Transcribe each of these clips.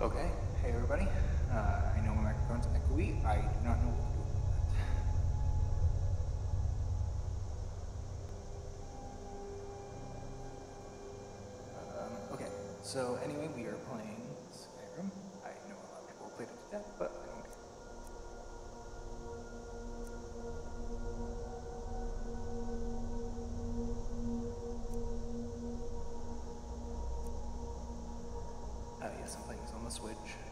Okay, hey everybody. Uh, I know my microphone's echoey. I do not know what to do with that. Um, okay, so anyway, we are playing Switch.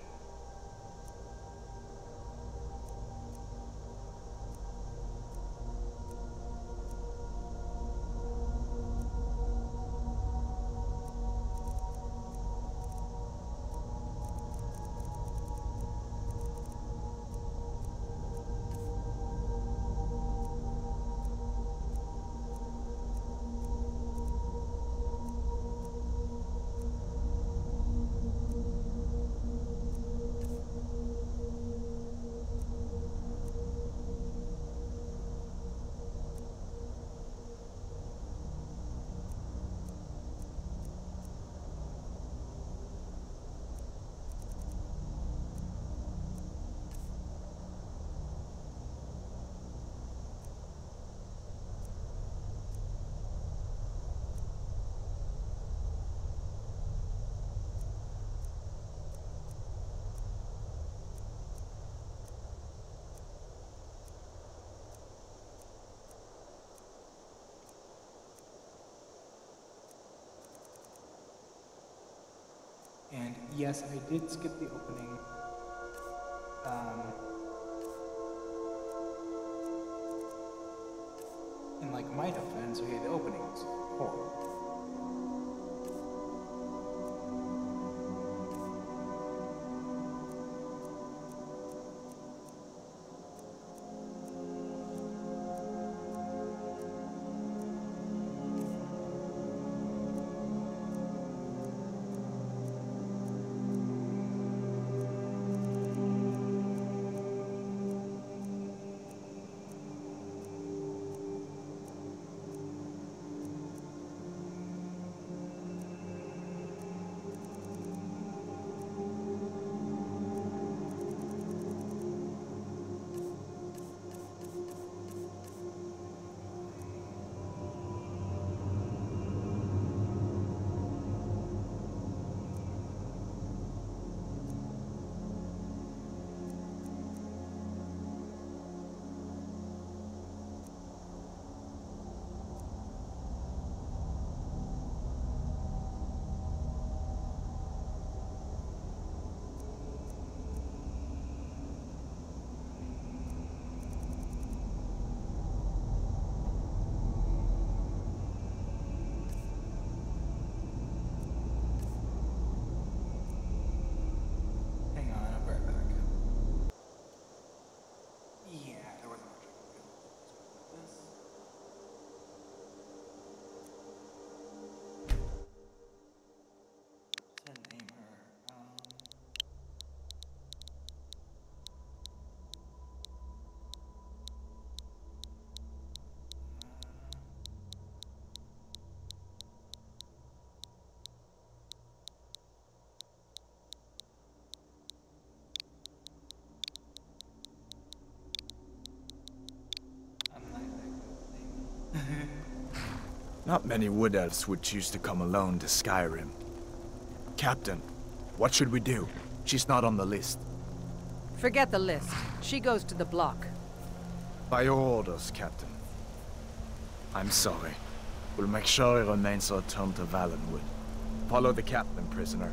Yes, I did skip the opening. Um, in like my defense, okay, the opening was Not many wood elves would choose to come alone to Skyrim. Captain, what should we do? She's not on the list. Forget the list. She goes to the block. By your orders, Captain. I'm sorry. We'll make sure he remains returned to Valenwood. Follow the captain, prisoner.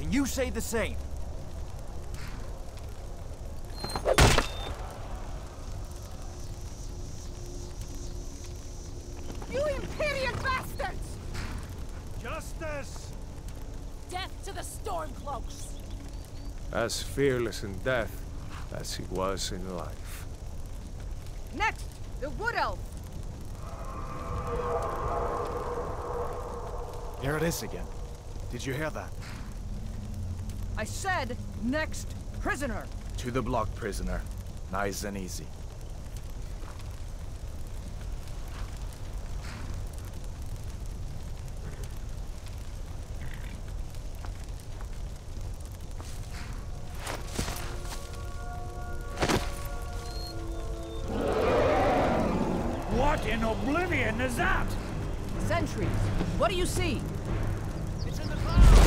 Can you say the same? You Imperial bastards! Justice! Death to the Stormcloaks! As fearless in death as he was in life. Next, the Wood Elf. Here it is again. Did you hear that? I said next prisoner. To the block, prisoner. Nice and easy. What in oblivion is that? Sentries, what do you see? It's in the clouds!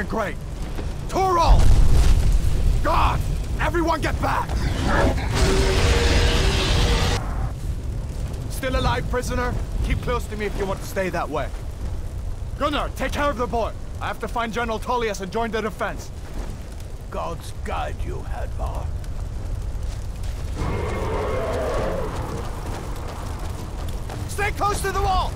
Doing great. Turo! God! Everyone get back! Still alive, prisoner? Keep close to me if you want to stay that way. Gunnar, take care of the boy. I have to find General Tullius and join the defense. Gods guide you, Hadvar. Stay close to the wall!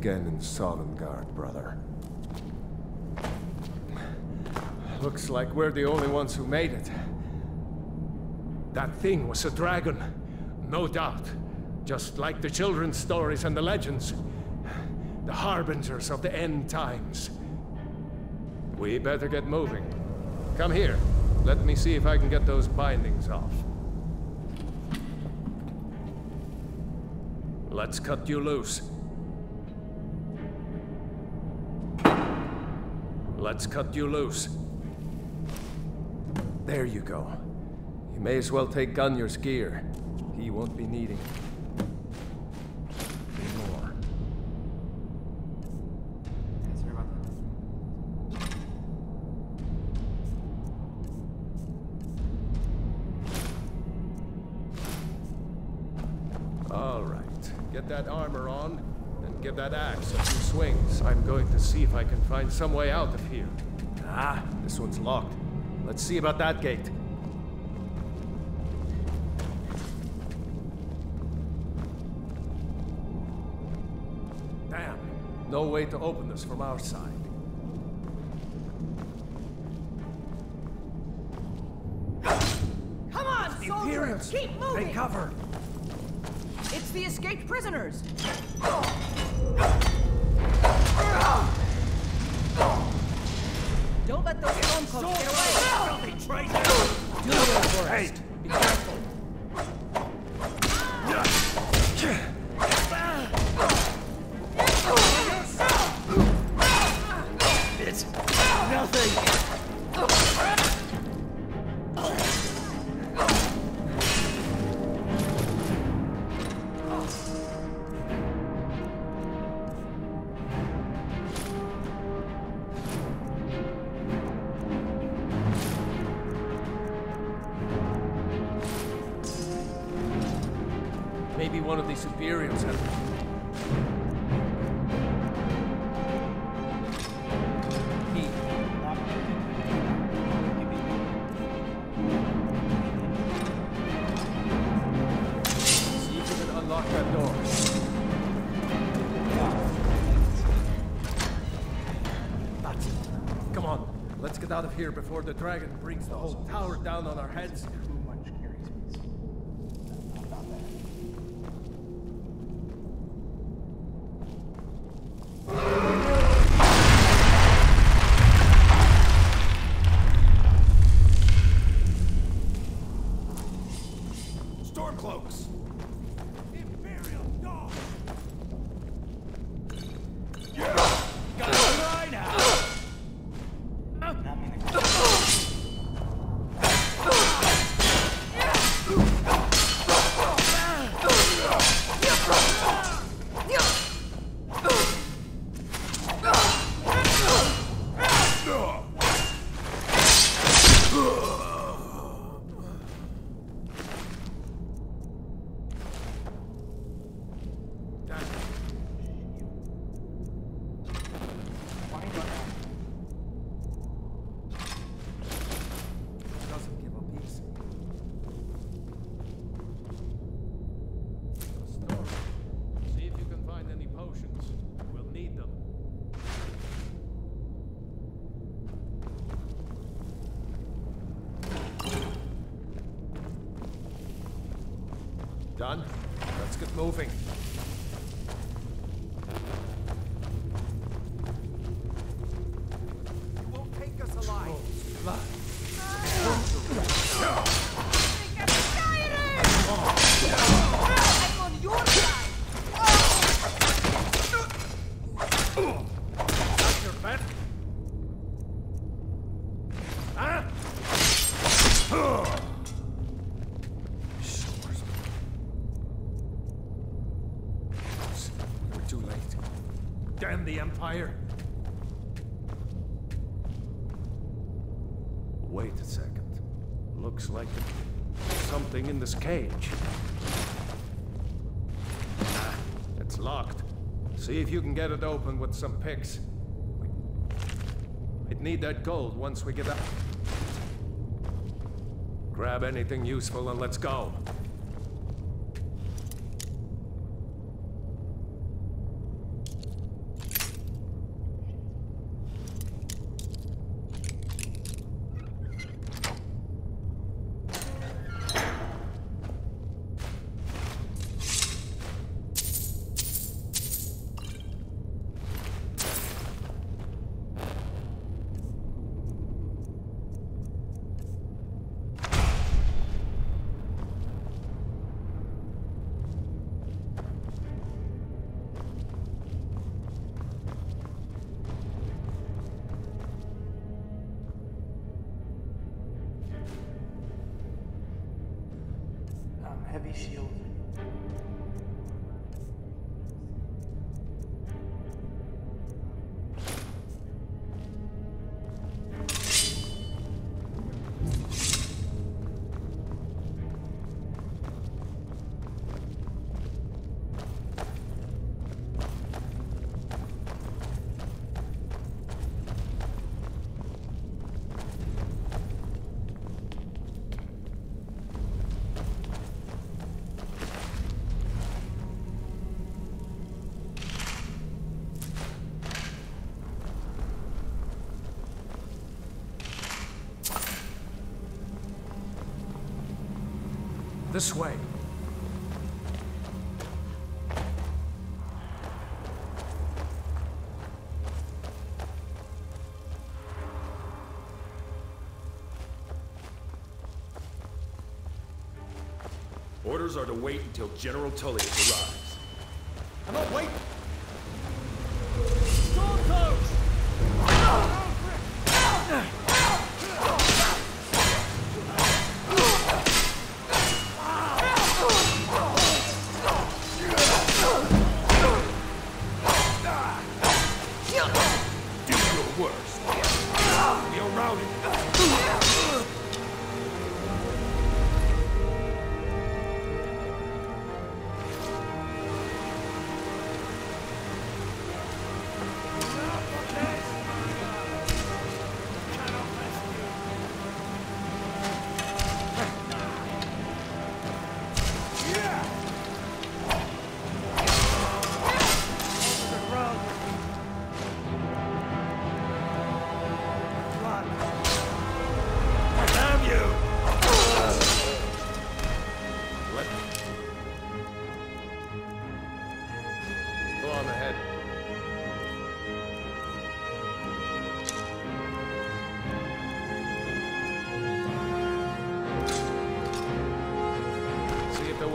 Again in Sovngarde, brother. Looks like we're the only ones who made it. That thing was a dragon, no doubt. Just like the children's stories and the legends. The harbingers of the end times. We better get moving. Come here. Let me see if I can get those bindings off. Let's cut you loose. Let's cut you loose. There you go. You may as well take Gunjar's gear. He won't be needing it. See if I can find some way out of here. Ah, this one's locked. Let's see about that gate. Damn. No way to open this from our side. Come on, soldiers! Keep moving! Take cover! It's the escaped prisoners! Don't let those stormcloaks get away! Do your worst. Be out of here before the dragon brings the whole tower down on our heads. Done? Let's get moving. This cage. Ah, it's locked. See if you can get it open with some picks. We'd need that gold once we get out. Grab anything useful and let's go. This way. Orders are to wait until General Tullius arrives. I'm not waiting.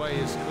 See way is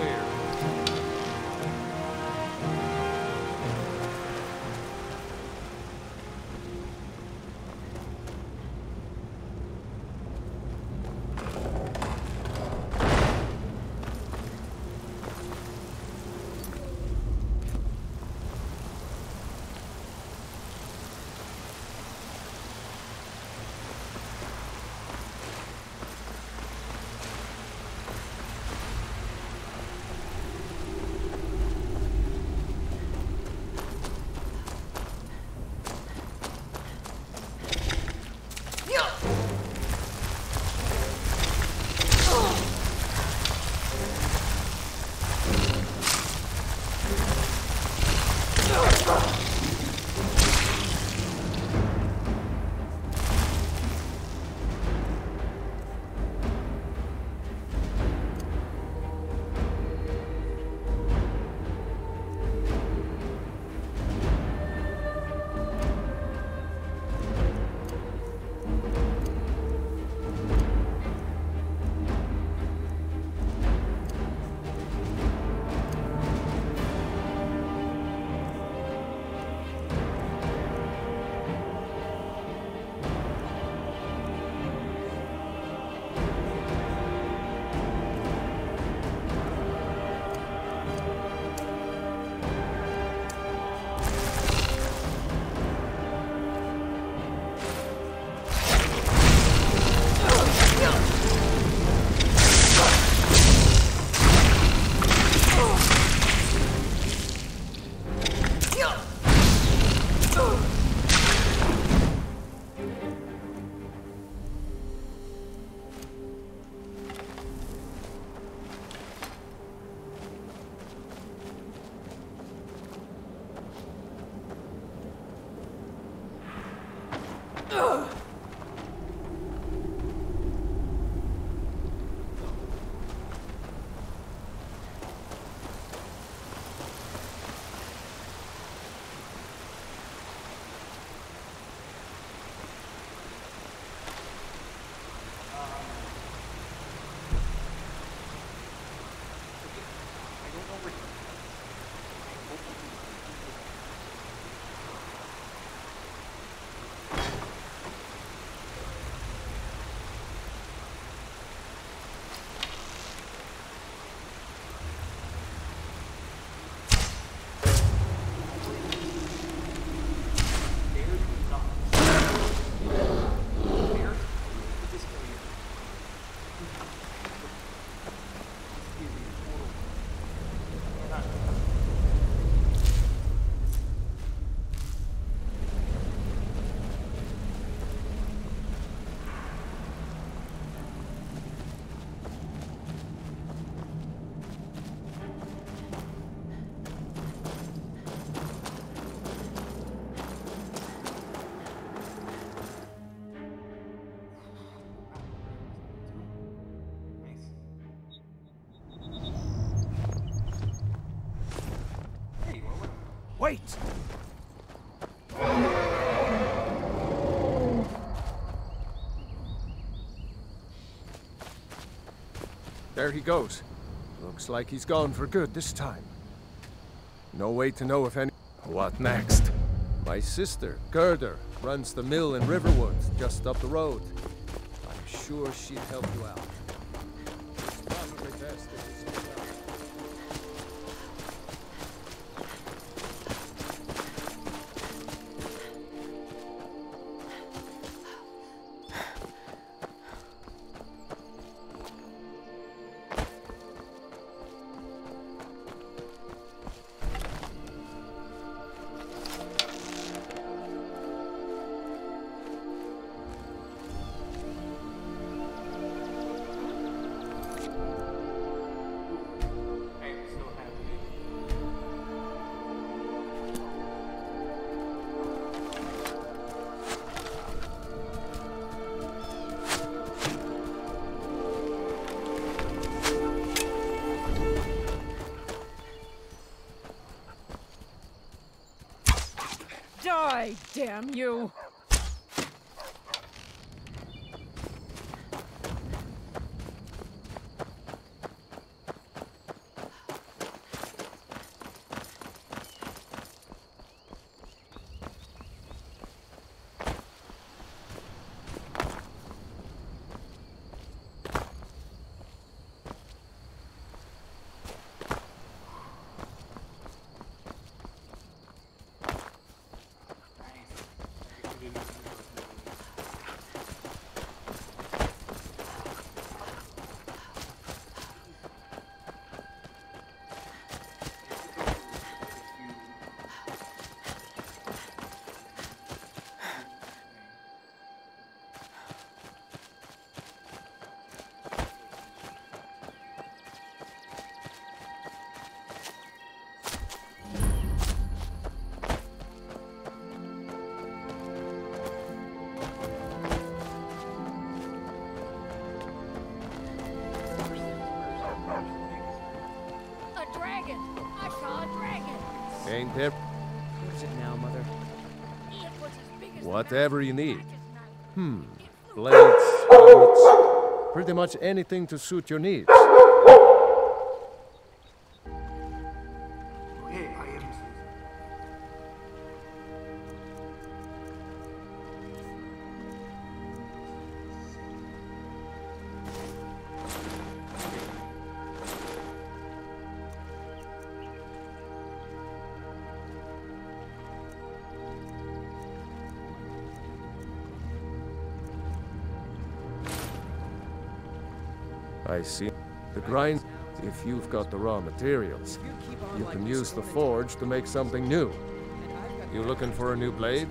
Wait! There he goes. Looks like he's gone for good this time. No way to know if any. What next? My sister, Gerda, runs the mill in Riverwood, just up the road. I'm sure she'd help you out. Die, damn you! Ain't there? What is it now, Mother? It was as big as Whatever you need. Hmm. Blades, helmets, pretty much anything to suit your needs. Grind, if you've got the raw materials, you can use the forge to make something new. You looking for a new blade?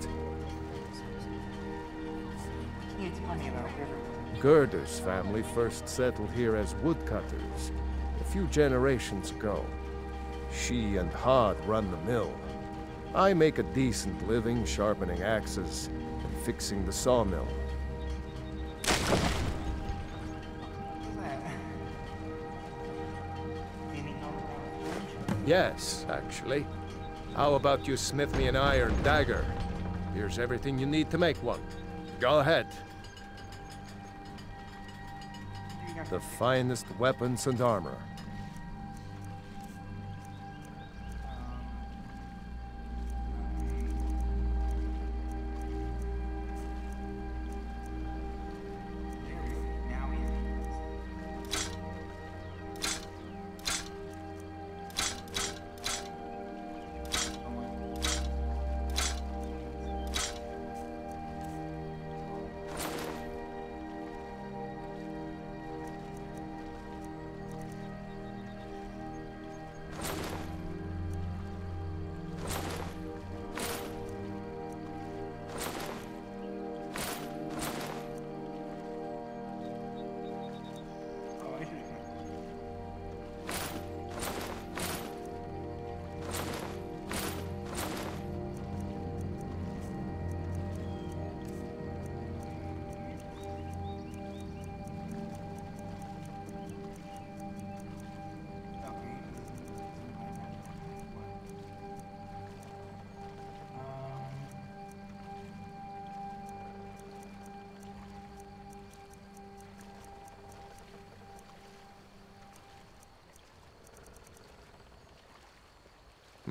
Gerda's family first settled here as woodcutters a few generations ago. She and Hod run the mill. I make a decent living sharpening axes and fixing the sawmill. Yes, actually. How about you smith me an iron dagger? Here's everything you need to make one. Go ahead. The finest weapons and armor.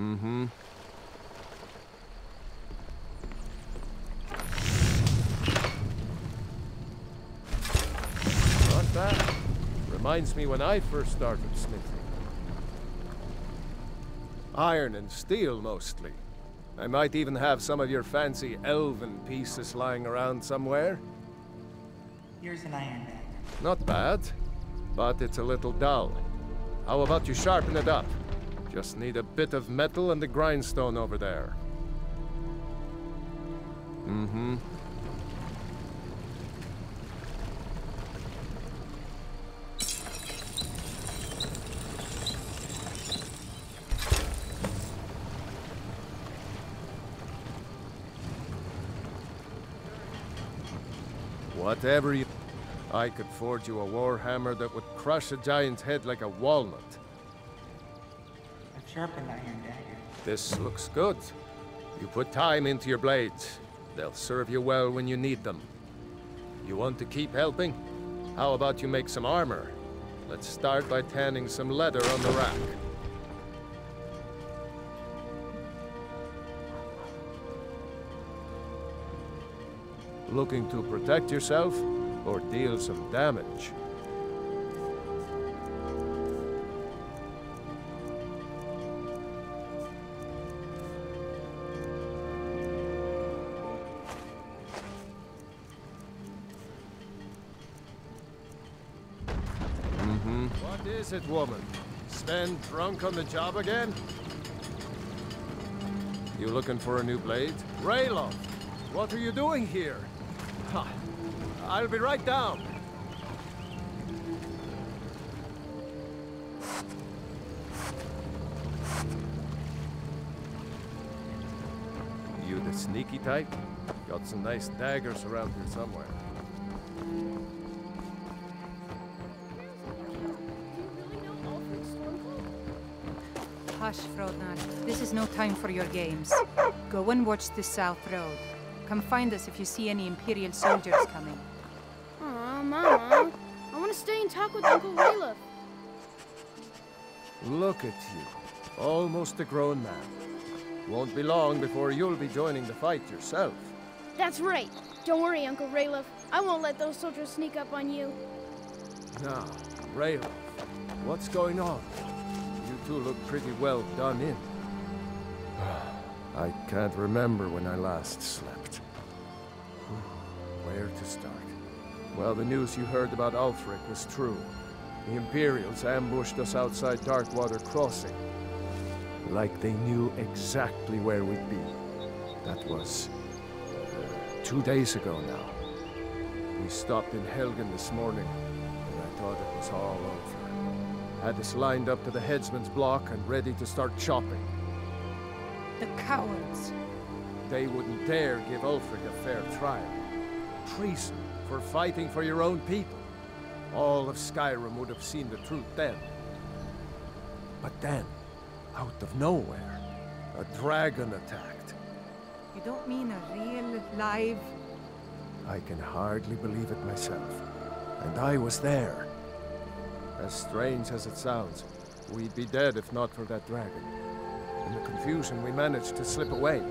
Mm-hmm. Not bad. Reminds me when I first started smithing. Iron and steel, mostly. I might even have some of your fancy elven pieces lying around somewhere. Here's an iron dagger. Not bad, but it's a little dull. How about you sharpen it up? Just need a bit of metal and the grindstone over there. Mm-hmm. Whatever you... I could forge you a warhammer that would crush a giant's head like a walnut. I've sharpened iron dagger. This looks good. You put time into your blades. They'll serve you well when you need them. You want to keep helping? How about you make some armor? Let's start by tanning some leather on the rack. Looking to protect yourself or deal some damage? Woman? Sven drunk on the job again? You looking for a new blade? Ralof, what are you doing here? Ha, I'll be right down. You the sneaky type? Got some nice daggers around here somewhere. Hush, Frodnar. This is no time for your games. Go and watch the South Road. Come find us if you see any Imperial soldiers coming. Aw, Mama. I want to stay and talk with Uncle Ralof. Look at you. Almost a grown man. Won't be long before you'll be joining the fight yourself. That's right. Don't worry, Uncle Ralof. I won't let those soldiers sneak up on you. Now, Ralof, what's going on? Two look pretty well done in. I can't remember when I last slept. Where to start? Well, the news you heard about Ulfric was true. The Imperials ambushed us outside Darkwater Crossing. Like they knew exactly where we'd be. That was... Uh, two days ago now. We stopped in Helgen this morning, and I thought it was all over. Had us lined up to the headsman's block and ready to start chopping. The cowards. They wouldn't dare give Ulfric a fair trial. Treason for fighting for your own people. All of Skyrim would have seen the truth then. But then, out of nowhere, a dragon attacked. You don't mean a real, live... I can hardly believe it myself. And I was there. As strange as it sounds, we'd be dead if not for that dragon. In the confusion, we managed to slip away.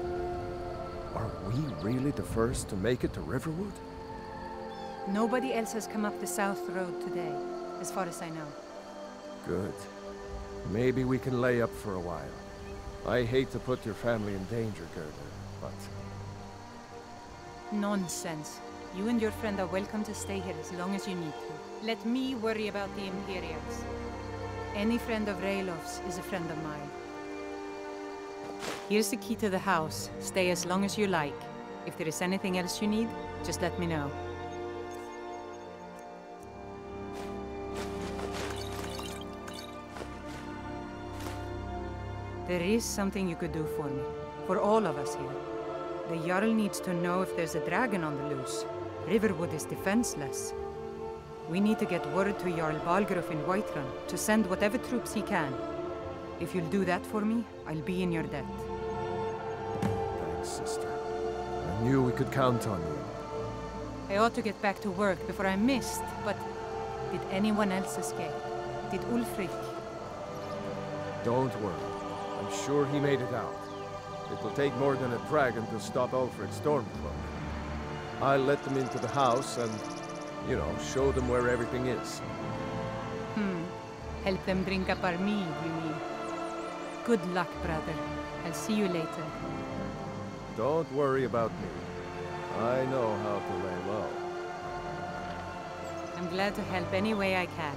Are we really the first to make it to Riverwood? Nobody else has come up the South Road today, as far as I know. Good. Maybe we can lay up for a while. I hate to put your family in danger, Gerda, but... Nonsense. You and your friend are welcome to stay here as long as you need to. Let me worry about the Imperials. Any friend of Ralof's is a friend of mine. Here's the key to the house. Stay as long as you like. If there is anything else you need, just let me know. There is something you could do for me. For all of us here. The Jarl needs to know if there's a dragon on the loose. Riverwood is defenseless. We need to get word to Jarl Balgruuf in Whiterun to send whatever troops he can. If you'll do that for me, I'll be in your debt. Thanks, sister. I knew we could count on you. I ought to get back to work before I missed, but did anyone else escape? Did Ulfric? Don't worry. I'm sure he made it out. It will take more than a dragon to stop Ulfric Stormcloak. I'll let them into the house and, you know, show them where everything is. Hmm. Help them drink up our mead, you mean? Good luck, brother. I'll see you later. Don't worry about me. I know how to lay low. I'm glad to help any way I can.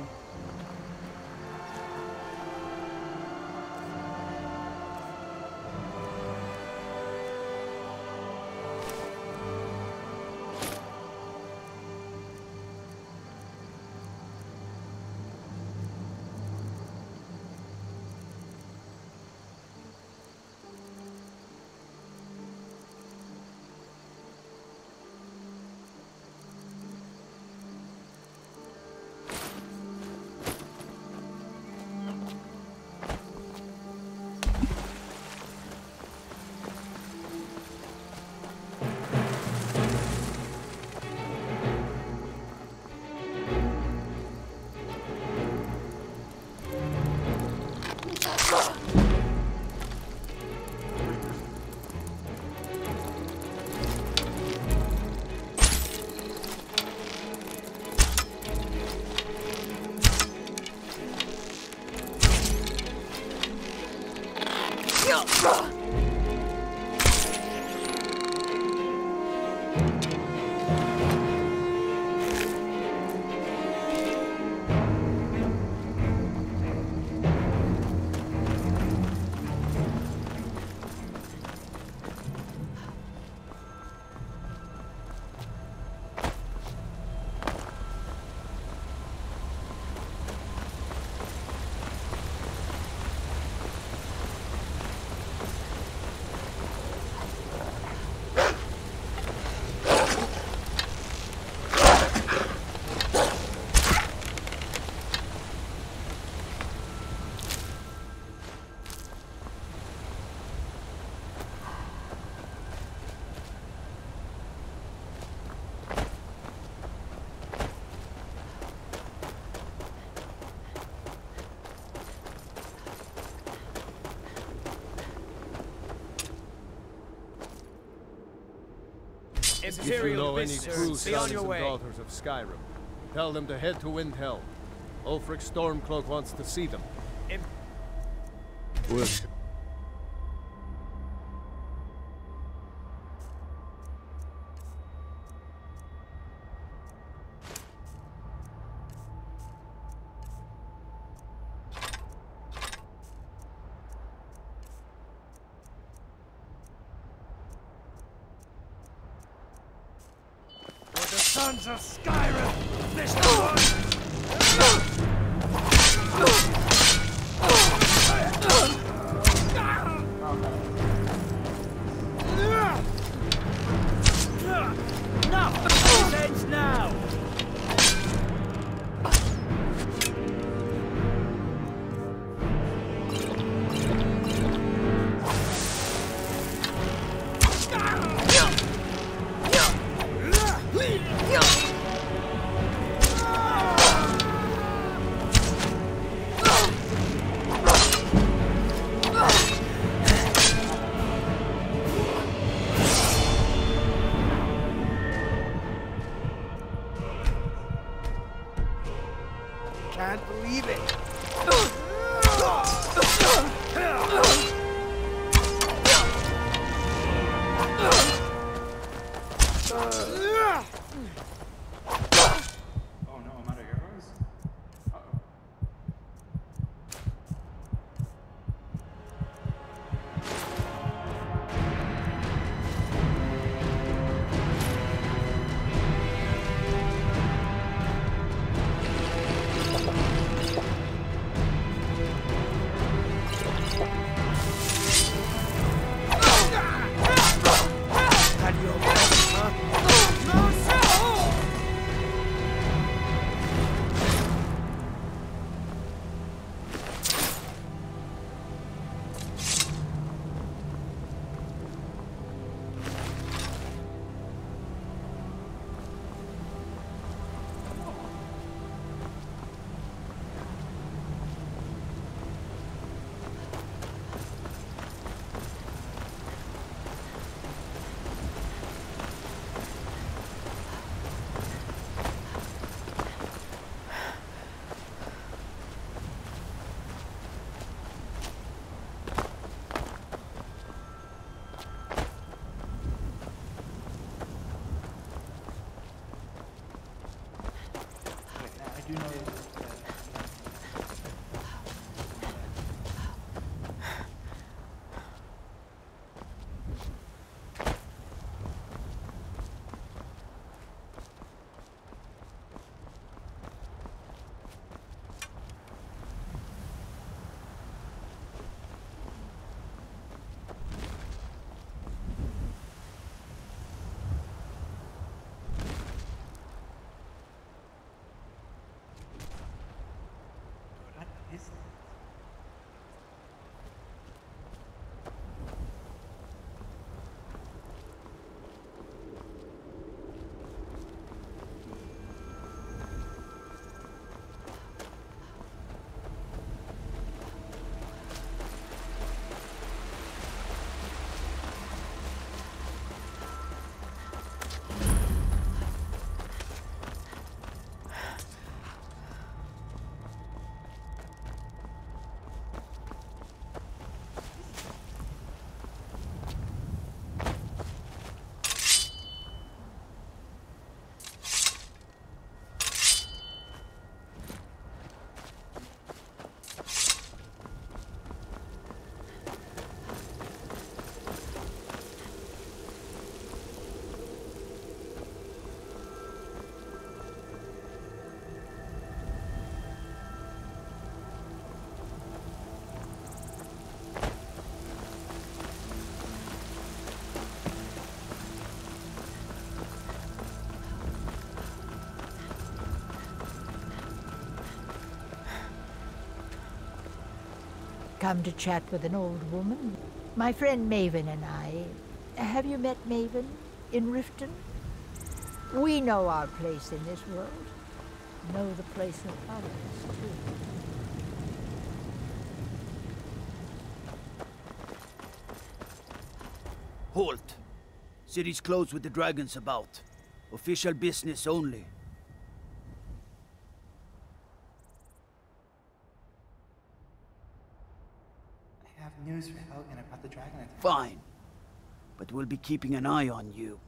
If you know any true sons your and way. daughters of Skyrim, tell them to head to Windhelm. Ulfric Stormcloak wants to see them. Im- For come to chat with an old woman. My friend Maven and I. Have you met Maven in Riften? We know our place in this world. Know the place of others, too. Halt! City's closed with the dragons about. Official business only. News for Helgen about the dragon attack. Fine. But we'll be keeping an eye on you.